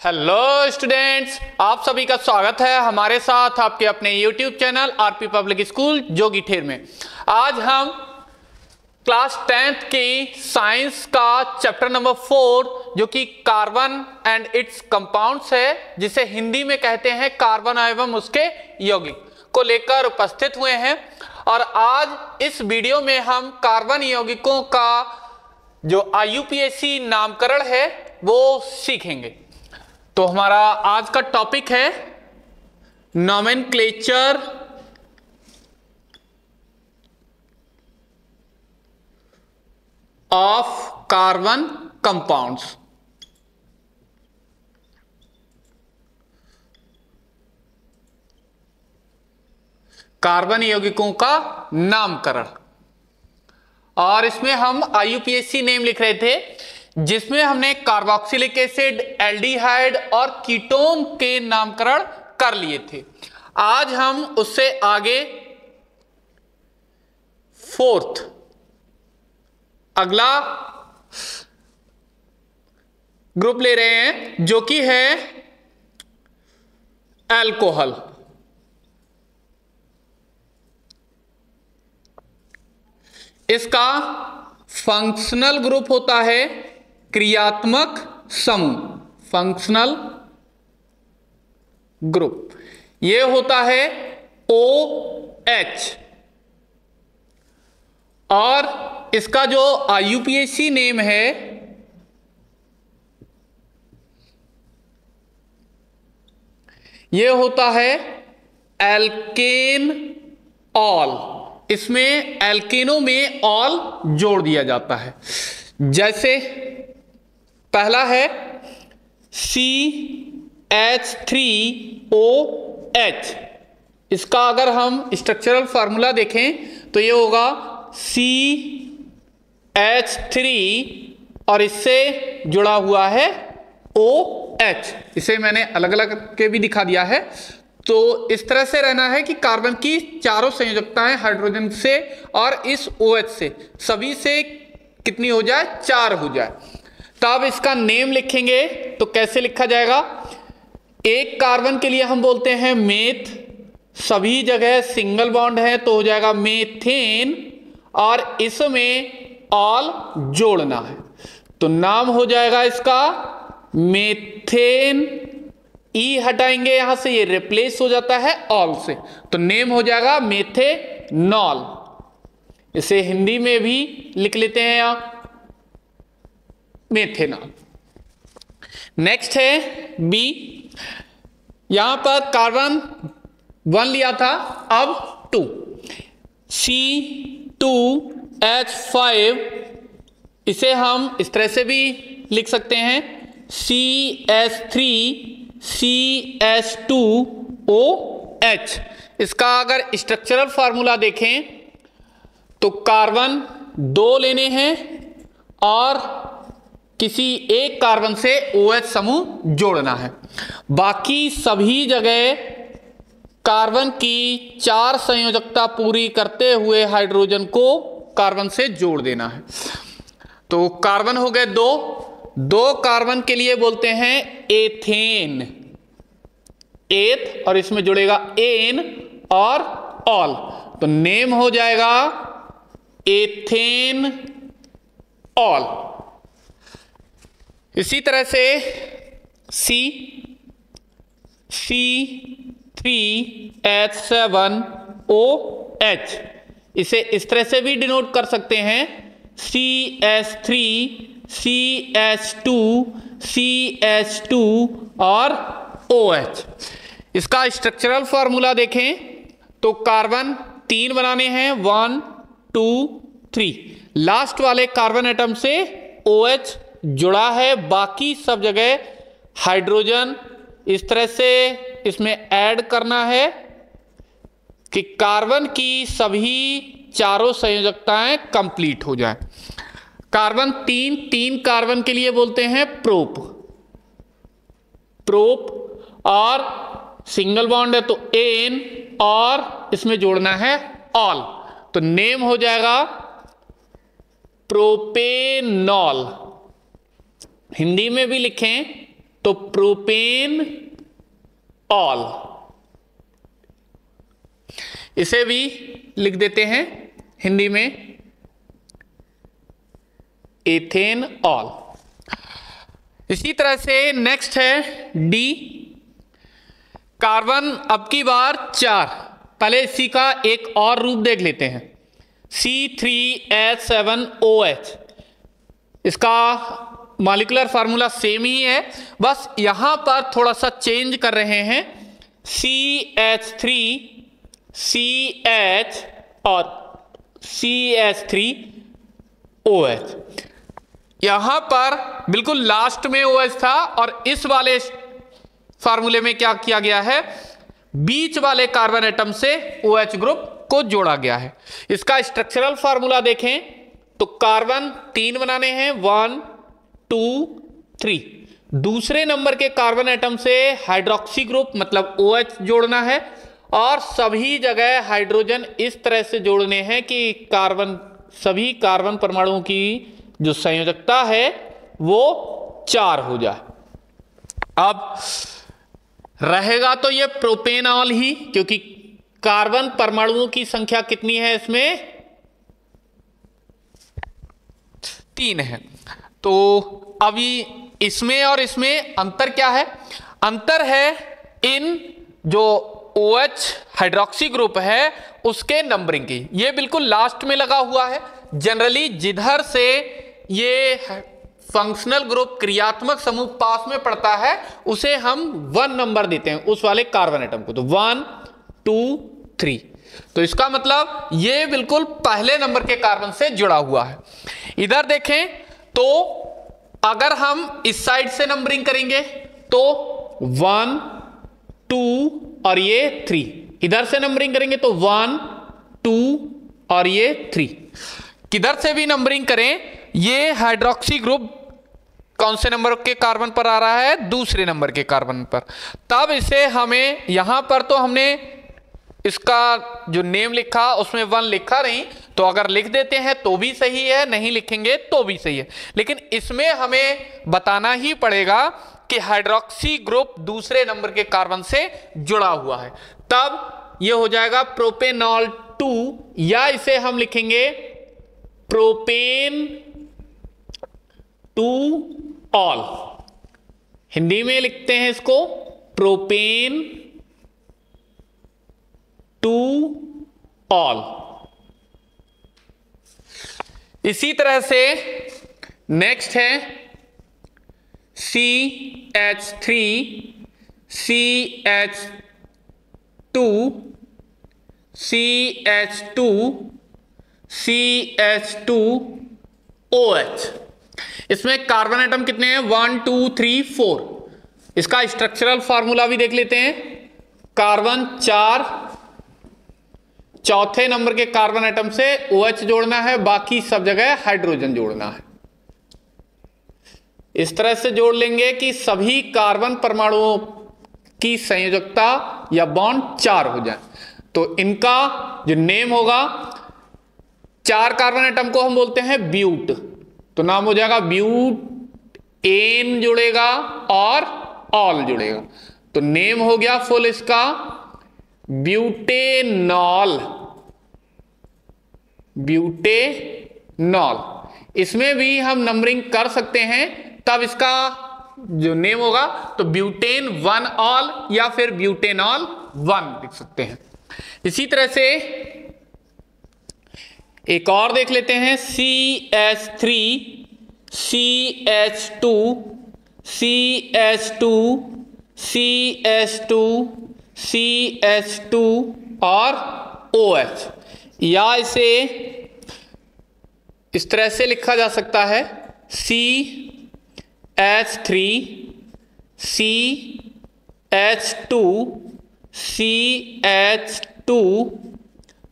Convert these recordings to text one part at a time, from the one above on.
Hello students आप सभी का स्वागत है हमारे साथ आपके अपने YouTube channel RP public school Jogi Ther में। आज हम क्लास टेंथ की साइंस का चैप्टर नंबर फोर जो कि कार्बन एंड इट्स कंपाउंड्स है, जिसे हिंदी में कहते हैं कार्बन एवं उसके यौगिक को लेकर उपस्थित हुए हैं। और आज इस वीडियो में हम कार्बन यौगिकों का जो आईयूपीएसी नामकरण है, वो सीखेंगे। तो हमारा आज का टॉपिक है nomenclature of carbon compounds carbon यौगिकों का नामकरण। और इसमें हम आईयूपीएससी नेम लिख रहे थे। जिसमें हमने कार्बोक्सिलिक एसिड एल्डिहाइड और कीटोन के नामकरण कर लिए थे। आज हम उससे आगे फोर्थ, अगला ग्रुप ले रहे हैं, जो कि है एल्कोहल इसका फंक्शनल ग्रुप होता है क्रियात्मक समूह फंक्शनल ग्रुप ये होता है ओ एच और इसका जो आईयूपीएसी नेम है, ये होता है एल्केन ऑल इसमें एल्केनो में ऑल जोड़ दिया जाता है। जैसे पहला है C H three O H इसका अगर हम स्ट्रक्चरल फार्मूला देखें तो ये होगा सी एच थ्री और इससे जुड़ा हुआ है ओ एच इसे मैंने अलग अलग के भी दिखा दिया है। तो इस तरह से रहना है कि कार्बन की चारों संयोजकताएँ हाइड्रोजन से और इस ओ OH से, सभी से कितनी हो जाए? चार हो जाए। तब इसका नेम लिखेंगे तो कैसे लिखा जाएगा? एक कार्बन के लिए हम बोलते हैं मेथ। सभी जगह सिंगल बॉन्ड है तो हो जाएगा मेथेन, और इसमें ऑल जोड़ना है। तो नाम हो जाएगा इसका मेथेन। ई हटाएँगे यहाँ से, ये रिप्लेस हो जाता है ऑल से। तो नेम हो जाएगा मेथेनॉल इसे हिंदी में भी लिख लेते हैं यहाँ मेथेनॉल नेक्स्ट है बी यहाँ पर कार्बन वन लिया था, अब two C two H five इसे हम इस तरह से भी लिख सकते हैं। C S three C S two O H इसका अगर स्ट्रक्चरल फार्मूला देखें तो कार्बन दो लेने हैं और किसी एक कार्बन से ओ OH समूह जोड़ना है। बाकी सभी जगह कार्बन की चार संयोजकता पूरी करते हुए हाइड्रोजन को कार्बन से जोड़ देना है। तो कार्बन हो गए दो। दो कार्बन के लिए बोलते हैं एथेन। एथ और इसमें जुड़ेगा एन और ऑल। तो नेम हो जाएगा एथेन ऑल। इसी तरह से C C three H seven O H इसे इस तरह से भी डिनोट कर सकते हैं। C S three C H two C H two और ओ एच इसका स्ट्रक्चरल फॉर्मूला देखें तो कार्बन तीन बनाने हैं। वन टू थ्री लास्ट वाले कार्बन एटम से ओ OH जुड़ा है। बाकी सब जगह हाइड्रोजन इस तरह से इसमें ऐड करना है कि कार्बन की सभी चारों संयोजकताएँ कंप्लीट हो जाए। कार्बन तीन तीन कार्बन के लिए बोलते हैं प्रोप प्रोप और सिंगल बॉन्ड है तो एन और इसमें जोड़ना है ऑल तो नेम हो जाएगा प्रोपेनॉल हिंदी में भी लिखें तो प्रोपेन ऑल। इसे भी लिख देते हैं हिंदी में, एथेन ऑल। इसी तरह से नेक्स्ट है डी, कार्बन अब की बार चार। पहले इसी का एक और रूप देख लेते हैं। C three H seven O H इसका मालिकुलर फार्मूला सेम ही है। बस यहाँ पर थोड़ा सा चेंज कर रहे हैं। C H three C H और C H three O H यहाँ पर बिल्कुल लास्ट में ओ एच था और इस वाले फार्मूले में क्या किया गया है? बीच वाले कार्बन एटम से ओ एच ग्रुप को जोड़ा गया है। इसका स्ट्रक्चरल फार्मूला देखें। तो कार्बन तीन बनाने हैं। One two, three. दूसरे नंबर के कार्बन एटम से हाइड्रोक्सी ग्रुप मतलब ओ OH जोड़ना है, और सभी जगह हाइड्रोजन इस तरह से जोड़ने हैं कि कार्बन, सभी कार्बन परमाणुओं की जो संयोजकता है, वो चार हो जाए। अब रहेगा तो ये प्रोपेनॉल ही, क्योंकि कार्बन परमाणुओं की संख्या कितनी है इसमें? तीन है। तो अभी इसमें और इसमें अंतर क्या है? अंतर है इन जो ओ एच हाइड्रोक्सी ग्रुप है, उसके नंबरिंग की। ये बिल्कुल लास्ट में लगा हुआ है। जनरली जिधर से ये फंक्शनल ग्रुप क्रियात्मक समूह पास में पड़ता है, उसे हम वन नंबर देते हैं उस वाले कार्बन एटम को। तो वन टू थ्री तो इसका मतलब ये बिल्कुल पहले नंबर के कार्बन से जुड़ा हुआ है। इधर देखें तो अगर हम इस साइड से नंबरिंग करेंगे तो वन टू और ये थ्री इधर से नंबरिंग करेंगे तो वन टू और ये थ्री किधर से भी नंबरिंग करें, ये हाइड्रोक्सी ग्रुप कौन से नंबर के कार्बन पर आ रहा है? दूसरे नंबर के कार्बन पर। तब इसे हमें यहाँ पर तो हमने इसका जो नेम लिखा, उसमें वन लिखा नहीं तो अगर लिख देते हैं तो भी सही है, नहीं लिखेंगे तो भी सही है। लेकिन इसमें हमें बताना ही पड़ेगा कि हाइड्रोक्सी ग्रुप दूसरे नंबर के कार्बन से जुड़ा हुआ है। तब यह हो जाएगा प्रोपेनॉल टू या इसे हम लिखेंगे प्रोपेन टू ऑल हिंदी में लिखते हैं इसको प्रोपेन टू ऑल। इसी तरह से नेक्स्ट है C H three C H two C H two C H two O H इसमें कार्बन एटम कितने हैं? वन टू थ्री फोर इसका स्ट्रक्चरल फार्मूला भी देख लेते हैं। कार्बन चार चौथे नंबर के कार्बन एटम से OH जोड़ना है, बाकी सब जगह हाइड्रोजन जोड़ना है। इस तरह से जोड़ लेंगे कि सभी कार्बन परमाणुओं की संयोजकता या बॉन्ड चार हो जाए। तो इनका जो नेम होगा, चार कार्बन एटम को हम बोलते हैं ब्यूट। तो नाम हो जाएगा ब्यूट, एन जुड़ेगा और ऑल जुड़ेगा। तो नेम हो गया फुल इसका ब्यूटेनॉल। ब्यूटेनॉल। इसमें भी हम नंबरिंग कर सकते हैं, तब इसका जो नेम होगा तो ब्यूटेन वन ऑल या फिर ब्यूटेनॉल वन लिख सकते हैं। इसी तरह से एक और देख लेते हैं C H three C H two C H two C H two C H two और ओ एच या इसे इस तरह से लिखा जा सकता है C H three C H two C H two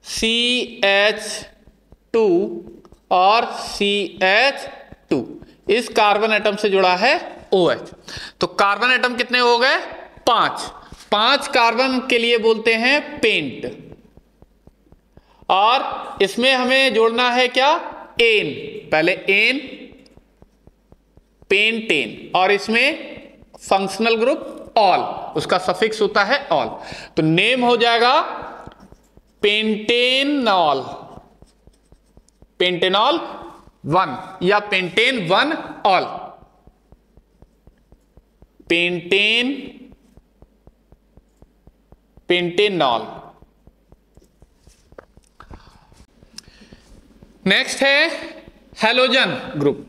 C H two और सी एच टू इस कार्बन एटम से जुड़ा है ओ OH तो कार्बन एटम कितने हो गए? पाँच. पाँच कार्बन के लिए बोलते हैं पेंट और इसमें हमें जोड़ना है क्या? एन पहले एन पेंटेन और इसमें फंक्शनल ग्रुप ऑल उसका सफिक्स होता है ऑल तो नेम हो जाएगा पेंटेनॉल पेंटेनॉल वन या pentene one ol pentene pentenol next है हेलोजन ग्रुप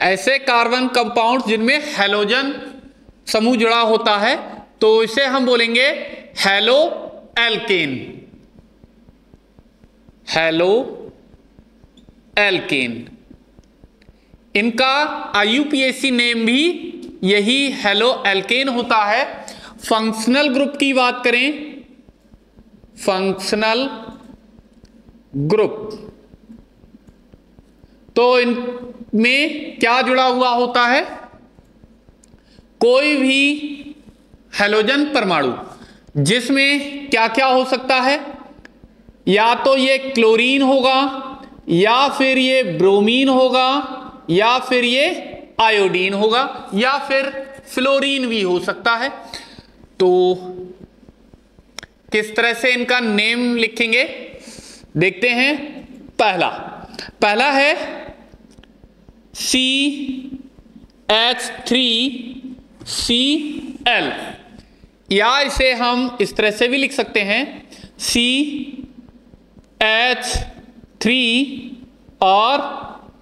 ऐसे कार्बन कंपाउंड जिनमें हेलोजन समूह जुड़ा होता है तो इसे हम बोलेंगे हेलो एल्केन हेलो एल्केन इनका आईयूपीएसी नेम भी यही हेलो एल्केन होता है। फंक्शनल ग्रुप की बात करें फंक्शनल ग्रुप। तो इनमें क्या जुड़ा हुआ होता है? कोई भी हेलोजन परमाणु, जिसमें क्या क्या हो सकता है? या तो ये क्लोरीन होगा, या फिर ये ब्रोमीन होगा, या फिर ये आयोडीन होगा, या फिर फ्लोरीन भी हो सकता है। तो किस तरह से इनका नेम लिखेंगे? देखते हैं पहला। पहला है C H three C L या इसे हम इस तरह से भी लिख सकते हैं। सी एच थ्री और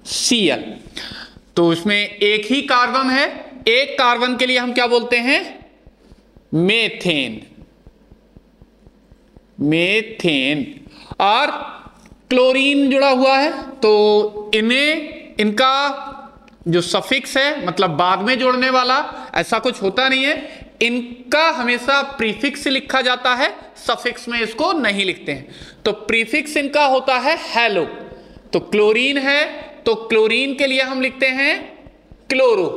सी एल तो इसमें एक ही कार्बन है। एक कार्बन के लिए हम क्या बोलते हैं? मेथेन। मेथेन। और क्लोरीन जुड़ा हुआ है तो इन्हें, इनका जो सफिक्स है मतलब बाद में जोड़ने वाला, ऐसा कुछ होता नहीं है। इनका हमेशा प्रीफिक्स लिखा जाता है सफिक्स में इसको नहीं लिखते हैं। तो प्रीफिक्स इनका होता है हेलो तो क्लोरीन है तो क्लोरीन के लिए हम लिखते हैं क्लोरो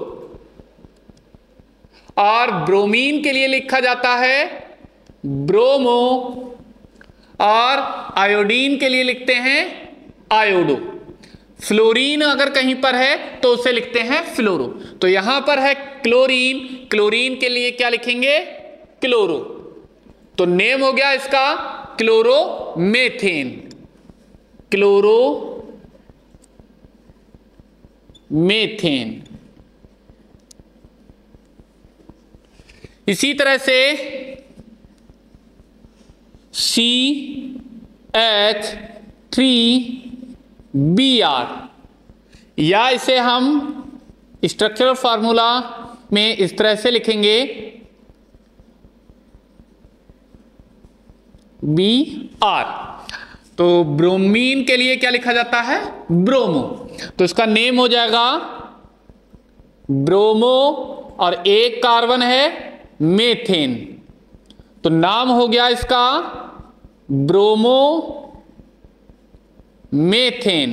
और ब्रोमीन के लिए लिखा जाता है ब्रोमो और आयोडीन के लिए लिखते हैं आयोडो। फ्लोरीन अगर कहीं पर है तो उसे लिखते हैं फ्लोरो। तो यहाँ पर है क्लोरीन। क्लोरीन के लिए क्या लिखेंगे? क्लोरो। तो नेम हो गया इसका क्लोरो मेथेन क्लोरो मेथेन इसी तरह से C H three B R या इसे हम स्ट्रक्चरल फार्मूला में इस तरह से लिखेंगे बी आर तो ब्रोमीन के लिए क्या लिखा जाता है? ब्रोमो तो इसका नेम हो जाएगा ब्रोमो और एक कार्बन है मेथेन तो नाम हो गया इसका ब्रोमो मेथेन।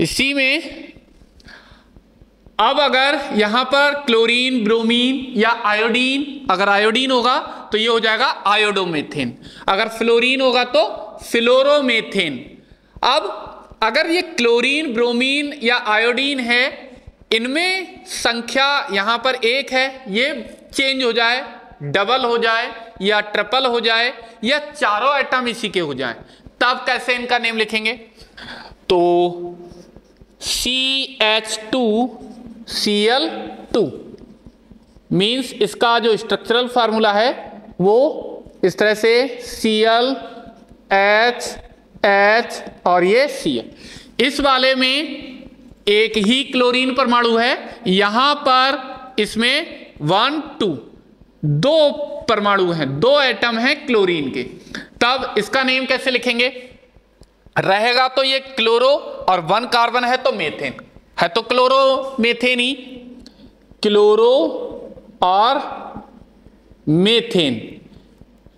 इसी में अब अगर यहाँ पर क्लोरीन, ब्रोमीन या आयोडीन, अगर आयोडीन होगा तो ये हो जाएगा आयोडोमेथेन। अगर फ्लोरीन होगा तो फ्लोरोमेथेन। अब अगर ये क्लोरीन, ब्रोमीन या आयोडीन है, इनमें संख्या यहाँ पर एक है, ये चेंज हो जाए डबल हो जाए, या ट्रिपल हो जाए, या चारों एटम इसी के हो जाए। तब कैसे इनका नेम लिखेंगे? तो C H two C L two means इसका जो स्ट्रक्चरल फार्मूला है, वो इस तरह से सी एल एच एच और ये सी एल इस वाले में एक ही क्लोरीन परमाणु है। यहाँ पर इसमें वन, टू, दो परमाणु हैं, दो एटम हैं क्लोरीन के। तब इसका नेम कैसे लिखेंगे? रहेगा तो ये क्लोरो और वन कार्बन है तो मेथेन है तो क्लोरो मेथेन ही। क्लोरो और मेथेन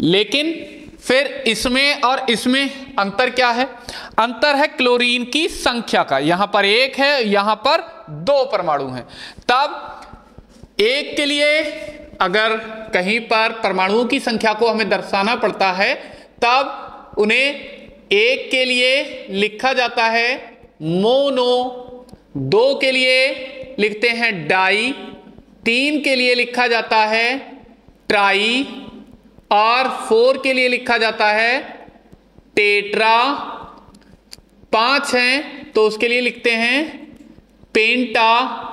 लेकिन फिर इसमें और इसमें अंतर क्या है? अंतर है क्लोरीन की संख्या का। यहाँ पर एक है, यहाँ पर दो परमाणु हैं। तब एक के लिए अगर कहीं पर परमाणुओं की संख्या को हमें दर्शाना पड़ता है, तब उन्हें एक के लिए लिखा जाता है, मोनो। दो के लिए लिखते हैं डाई। तीन के लिए लिखा जाता है ट्राई। और फोर के लिए लिखा जाता है टेट्रा। पाँच हैं तो उसके लिए लिखते हैं पेंटा।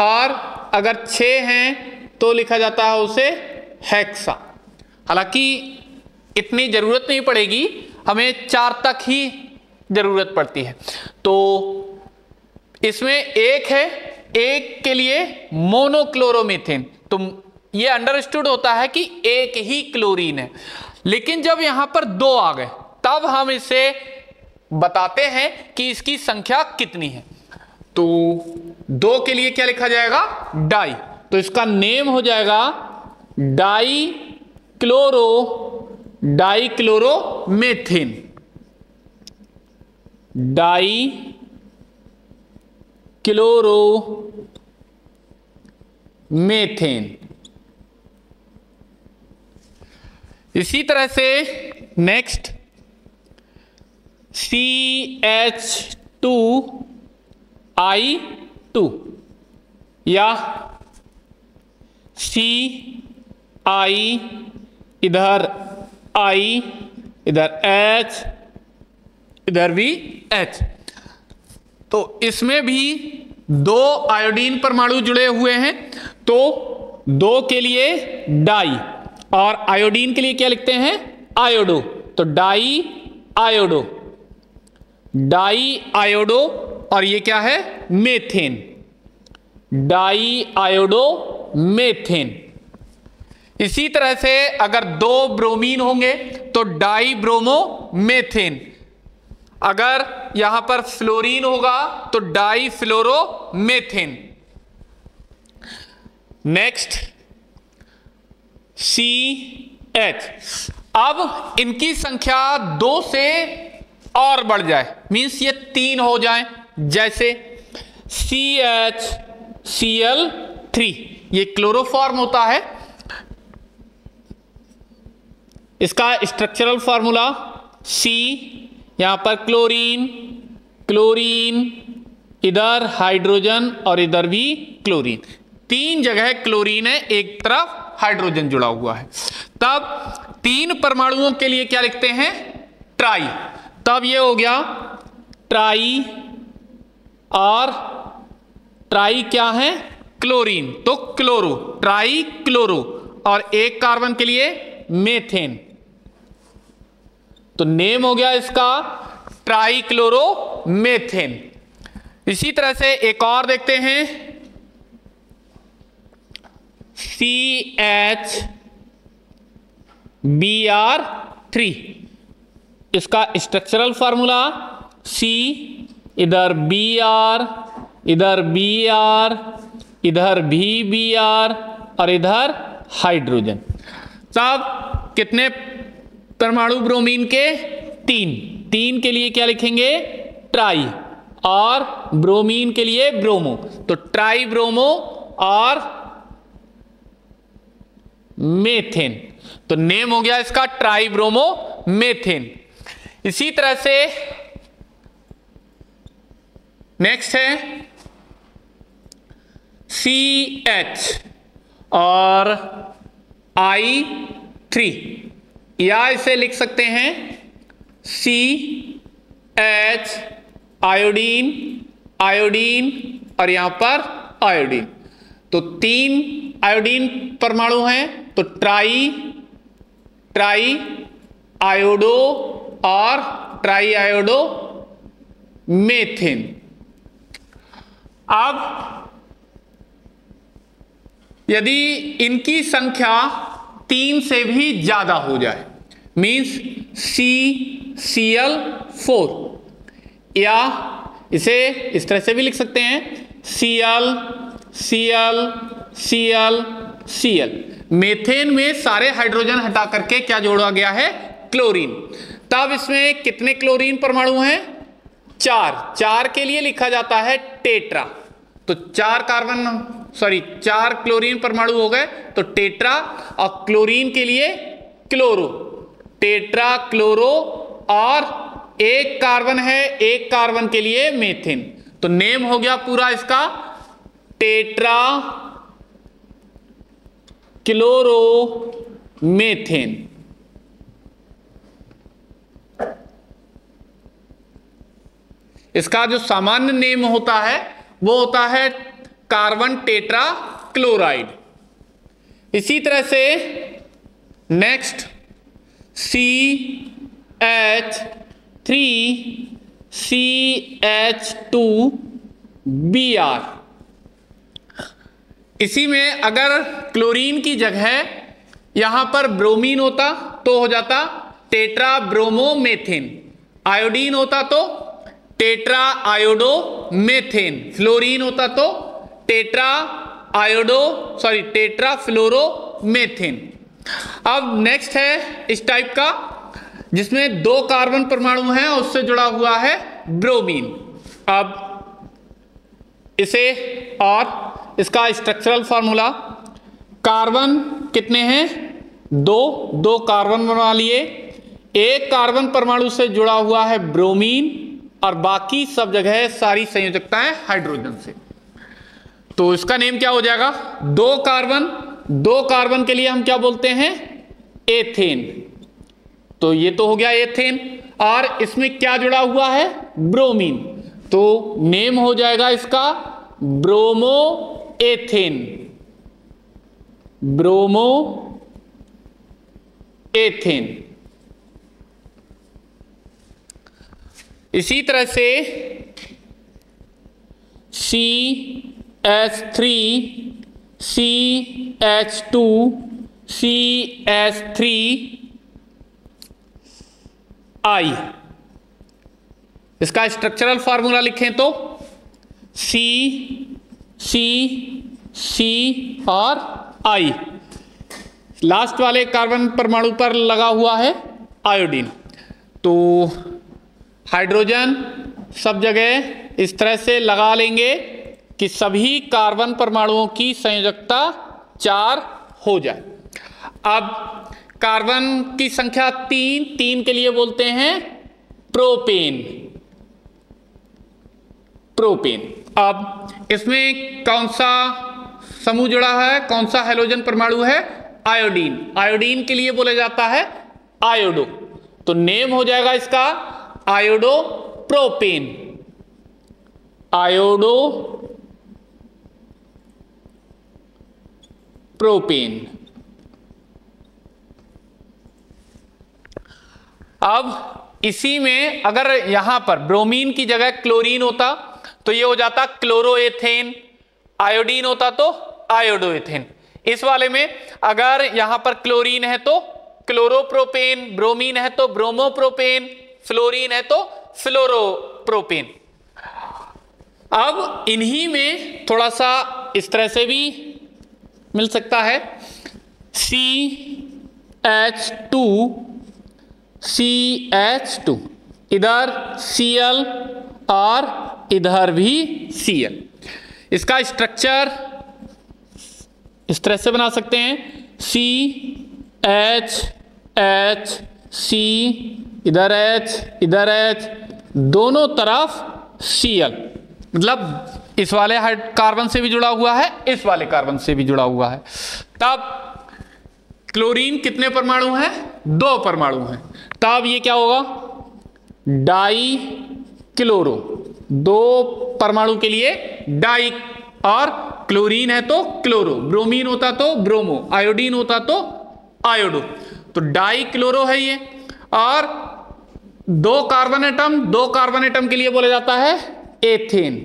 और अगर छह हैं तो लिखा जाता है उसे हेक्सा। हालाँकि इतनी ज़रूरत नहीं पड़ेगी, हमें चार तक ही ज़रूरत पड़ती है। तो इसमें एक है, एक के लिए मोनोक्लोरोमीथेन। तो ये अंडरस्टूड होता है कि एक ही क्लोरीन है। लेकिन जब यहाँ पर दो आ गए, तब हम इसे बताते हैं कि इसकी संख्या कितनी है। तो दो के लिए क्या लिखा जाएगा? डाई। तो इसका नेम हो जाएगा dichloro dichloro methine dichloro methane इसी तरह से next C H two I two या सी आई इधर आई, इधर एच, इधर भी एच। तो इसमें भी दो आयोडीन परमाणु जुड़े हुए हैं तो दो के लिए डाई, और आयोडीन के लिए क्या लिखते हैं? आयोडो। तो डाई, आयोडो। डाई, आयोडो और ये क्या है? मेथेन। डाई आयोडो मेथेन इसी तरह से अगर दो ब्रोमीन होंगे तो डाई ब्रोमो मेथेन अगर यहाँ पर फ्लोरीन होगा तो difluoro methane next C H अब इनकी संख्या दो से और बढ़ जाए। मीन्स ये तीन हो जाए। जैसे C H C L three ये क्लोरोफॉर्म होता है। इसका स्ट्रक्चरल फॉर्मूला सी यहाँ पर क्लोरीन क्लोरीन इधर हाइड्रोजन और इधर भी क्लोरीन तीन जगह क्लोरीन है, एक तरफ़ हाइड्रोजन जुड़ा हुआ है। तब तीन परमाणुओं के लिए क्या लिखते हैं? ट्राई तब ये हो गया ट्राई और ट्राई क्या है? क्लोरीन। तो क्लोरो, ट्राई क्लोरो। और एक कार्बन के लिए मेथेन। तो नेम हो गया इसका ट्राइक्लोरो मेथेन। इसी तरह से एक और देखते हैं। C H B R three इसका स्ट्रक्चरल फॉर्मूला सी इधर बी आर इधर बी आर इधर भी बी आर और इधर हाइड्रोजन। साहब, कितने परमाणु ब्रोमीन के? तीन। तीन के लिए क्या लिखेंगे? ट्राई। और ब्रोमीन के लिए ब्रोमो। तो ट्राई ब्रोमो और मेथेन। तो नेम हो गया इसका ट्राई ब्रोमो मेथेन। इसी तरह से नेक्स्ट है सी एच और आई थ्री या इसे लिख सकते हैं सी एच आयोडीन आयोडीन और यहाँ पर आयोडीन तो तीन आयोडीन परमाणु हैं तो ट्राई ट्राई आयोडो और ट्राई आयोडो मेथिन अब यदि इनकी संख्या तीन से भी ज़्यादा हो जाए means C C L four या इसे इस तरह से भी लिख सकते हैं C L C L C L C L methane में सारे हाइड्रोजन हटा करके क्या जोड़ा गया है? क्लोरीन तब इसमें कितने क्लोरीन परमाणु हैं? चार। चार के लिए लिखा जाता है टेट्रा तो चार कार्बन सॉरी चार क्लोरीन परमाणु हो गए तो टेट्रा और क्लोरीन के लिए क्लोरो टेट्रा क्लोरो और एक कार्बन है, एक कार्बन के लिए मेथिन तो नेम हो गया पूरा इसका टेट्रा क्लोरो मेथेन इसका जो सामान्य नेम होता है वो होता है कार्बन टेट्रा क्लोराइड इसी तरह से next C H three C H two B R इसी में अगर क्लोरीन की जगह यहाँ पर ब्रोमीन होता तो हो जाता टेट्रा ब्रोमोमेथेन आयोडीन होता तो टेट्रा आयोडो मेथेन फ्लोरीन होता तो tetra iodo sorry tetra fluoro methane अब नेक्स्ट है इस टाइप का, जिसमें दो कार्बन परमाणु हैं उससे जुड़ा हुआ है ब्रोमीन अब इसे और इसका स्ट्रक्चरल फॉर्मूला कार्बन कितने हैं? दो दो कार्बन बना लिए। एक कार्बन परमाणु से जुड़ा हुआ है ब्रोमीन और बाकी सब जगह सारी संयोजकताएँ हाइड्रोजन से। तो इसका नेम क्या हो जाएगा? दो कार्बन दो कार्बन के लिए हम क्या बोलते हैं? एथेन। तो ये तो हो गया एथेन। और इसमें क्या जुड़ा हुआ है? ब्रोमीन। तो नेम हो जाएगा इसका ब्रोमो एथेन ब्रोमो एथेन इसी तरह से C H three C H two C H three I इसका स्ट्रक्चरल फार्मूला लिखें तो सी सी सी और आई लास्ट वाले कार्बन परमाणु पर लगा हुआ है आयोडीन तो हाइड्रोजन सब जगह इस तरह से लगा लेंगे कि सभी कार्बन परमाणुओं की संयोजकता चार हो जाए। अब कार्बन की संख्या तीन तीन के लिए बोलते हैं प्रोपेन। प्रोपेन। अब इसमें कौन सा समूह जुड़ा है? कौन सा हेलोजन परमाणु है? आयोडीन। आयोडीन के लिए बोला जाता है आयोडो। तो नेम हो जाएगा इसका आयोडो प्रोपेन आयोडो प्रोपेन अब इसी में अगर यहाँ पर ब्रोमीन की जगह क्लोरीन होता तो ये हो जाता क्लोरोएथेन, आयोडीन होता तो आयोडोएथेन। इस वाले में अगर यहाँ पर क्लोरीन है तो क्लोरोप्रोपेन, ब्रोमीन है तो ब्रोमोप्रोपेन फ्लोरीन है तो फ्लोरोप्रोपेन। अब इन्हीं में थोड़ा सा इस तरह से भी मिल सकता है। C H two C H two इधर सी एल और इधर भी सी एल इसका स्ट्रक्चर इस तरह से बना सकते हैं। सी एच एच सी इधर एच इधर एच दोनों तरफ़ सी एल मतलब इस वाले कार्बन से भी जुड़ा हुआ है, इस वाले कार्बन से भी जुड़ा हुआ है। तब क्लोरीन कितने परमाणु हैं? दो परमाणु हैं। तब ये क्या होगा? डाई क्लोरो दो परमाणु के लिए डाई और क्लोरीन है तो क्लोरो। ब्रोमीन होता तो ब्रोमो, आयोडीन होता तो आयोडो। तो डाई क्लोरो है ये, और दो कार्बन एटम दो कार्बन एटम के लिए बोला जाता है एथेन।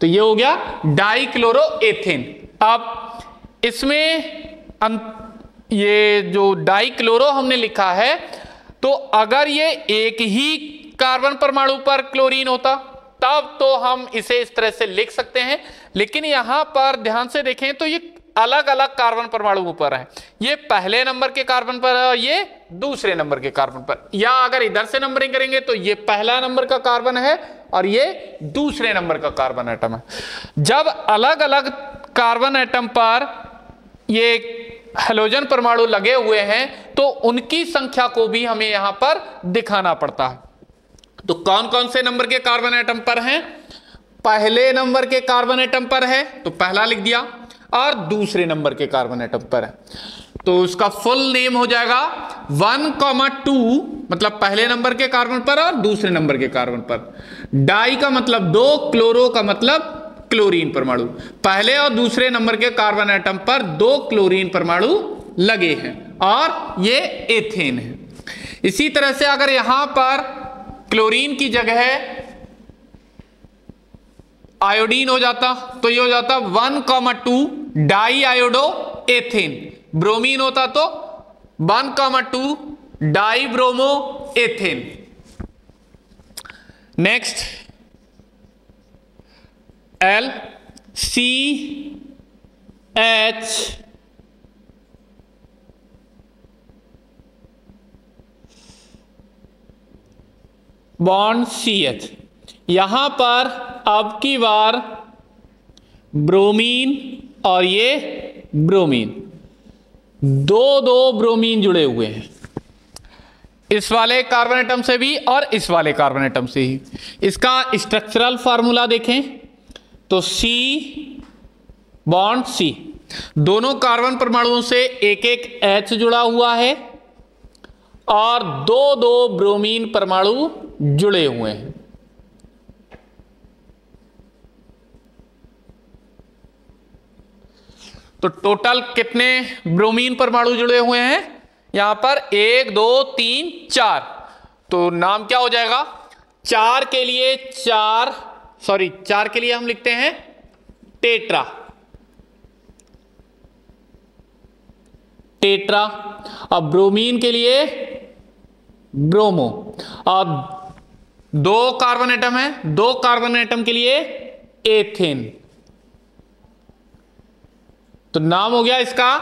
तो ये हो गया डाई क्लोरो एथेन। अब इसमें ये जो डाई क्लोरो हमने लिखा है तो अगर ये एक ही कार्बन परमाणु पर क्लोरीन होता, तब तो हम इसे इस तरह से लिख सकते हैं। लेकिन यहाँ पर ध्यान से देखें तो ये अलग अलग कार्बन परमाणु पर है। ये पहले नंबर के कार्बन पर है और ये दूसरे नंबर के कार्बन पर। या अगर इधर से नंबरिंग करेंगे तो ये पहला नंबर का कार्बन है और ये दूसरे नंबर का कार्बन एटम है। जब अलग अलग कार्बन एटम पर ये हेलोजन परमाणु लगे हुए हैं तो उनकी संख्या को भी हमें यहाँ पर दिखाना पड़ता है। तो कौन कौन से नंबर के कार्बन एटम पर हैं? पहले नंबर के कार्बन एटम पर है तो पहला लिख दिया। और दूसरे नंबर के कार्बन एटम पर है। तो उसका फुल नेम हो जाएगा वन कॉमा टू मतलब पहले नंबर के कार्बन पर और दूसरे नंबर के कार्बन पर। डाई का मतलब दो क्लोरो का मतलब क्लोरीन परमाणु। पहले और दूसरे नंबर के कार्बन एटम पर दो क्लोरीन परमाणु लगे हैं और ये एथेन है। इसी तरह से अगर यहाँ पर क्लोरीन की जगह आयोडीन हो जाता तो ये हो जाता one comma two di iodo ethane bromine होता तो one comma two di bromo ethane next, L C H bond C H. यहाँ पर अब की बार ब्रोमीन और ये ब्रोमीन दो दो ब्रोमीन जुड़े हुए हैं। इस वाले कार्बन एटम से भी और इस वाले कार्बन एटम से ही। इसका स्ट्रक्चरल फार्मूला देखें तो सी बॉन्ड सी दोनों कार्बन परमाणुओं से एक एक एच जुड़ा हुआ है और दो दो ब्रोमीन परमाणु जुड़े हुए हैं। तो टोटल कितने ब्रोमीन परमाणु जुड़े हुए हैं? यहाँ पर एक, दो, तीन, चार। तो नाम क्या हो जाएगा? चार के लिए चार सॉरी चार के लिए हम लिखते हैं टेट्रा। टेट्रा। अब ब्रोमीन के लिए ब्रोमो। और दो कार्बन एटम है, दो कार्बन एटम के लिए एथेन। तो नाम हो गया इसका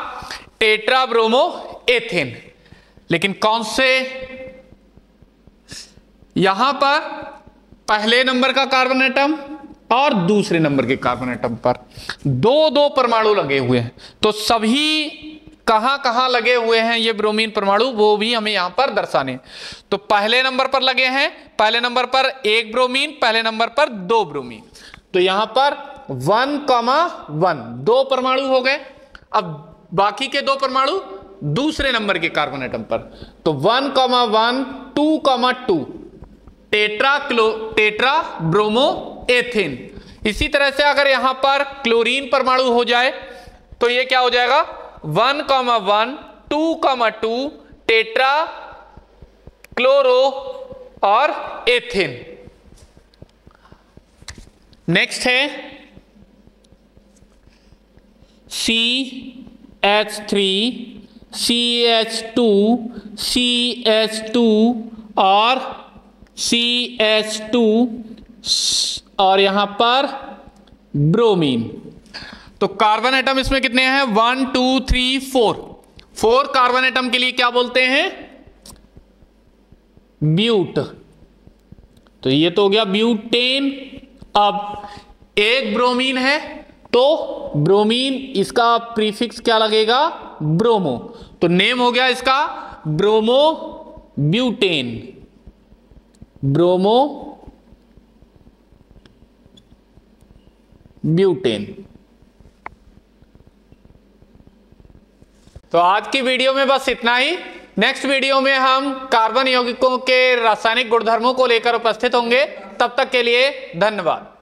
टेट्रा ब्रोमो एथेन। लेकिन कौन से? यहाँ पर पहले नंबर का कार्बन एटम और दूसरे नंबर के कार्बन एटम पर दो दो परमाणु लगे हुए हैं। तो सभी कहाँ कहाँ लगे हुए हैं ये ब्रोमीन परमाणु, वो भी हमें यहाँ पर दर्शाने। तो पहले नंबर पर लगे हैं, पहले नंबर पर एक ब्रोमीन, पहले नंबर पर दो ब्रोमीन। तो यहाँ पर वन कॉमा वन। दो परमाणु हो गए। अब बाकी के दो परमाणु दूसरे नंबर के कार्बन एटम पर। तो one comma one, two comma two. Tetra chloro tetra bromo ethane. इसी तरह से अगर यहाँ पर क्लोरीन परमाणु हो जाए तो ये क्या हो जाएगा? One comma one, two comma two tetra chloro और एथेन। नेक्स्ट है C H three C H two C H two और सी एच टू और यहाँ पर ब्रोमीन तो कार्बन एटम इसमें कितने हैं? One two three four four carbon atom के लिए क्या बोलते हैं? ब्यूट तो ये तो हो गया ब्यूटेन अब एक ब्रोमीन है तो ब्रोमीन, इसका प्रीफिक्स क्या लगेगा? ब्रोमो। तो नेम हो गया इसका ब्रोमो ब्यूटेन ब्रोमो ब्यूटेन तो आज की वीडियो में बस इतना ही। नेक्स्ट वीडियो में हम कार्बन यौगिकों के रासायनिक गुणधर्मों को लेकर उपस्थित होंगे। तब तक के लिए धन्यवाद।